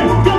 you.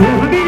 Yeah.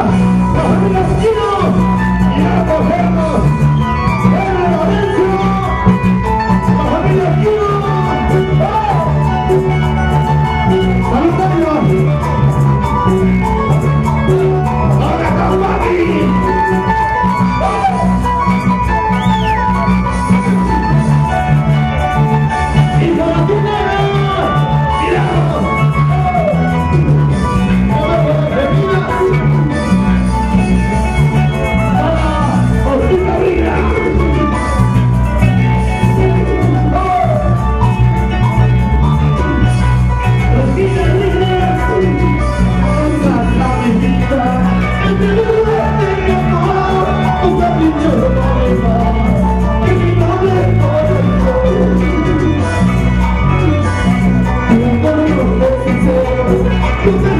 Argentina. Porque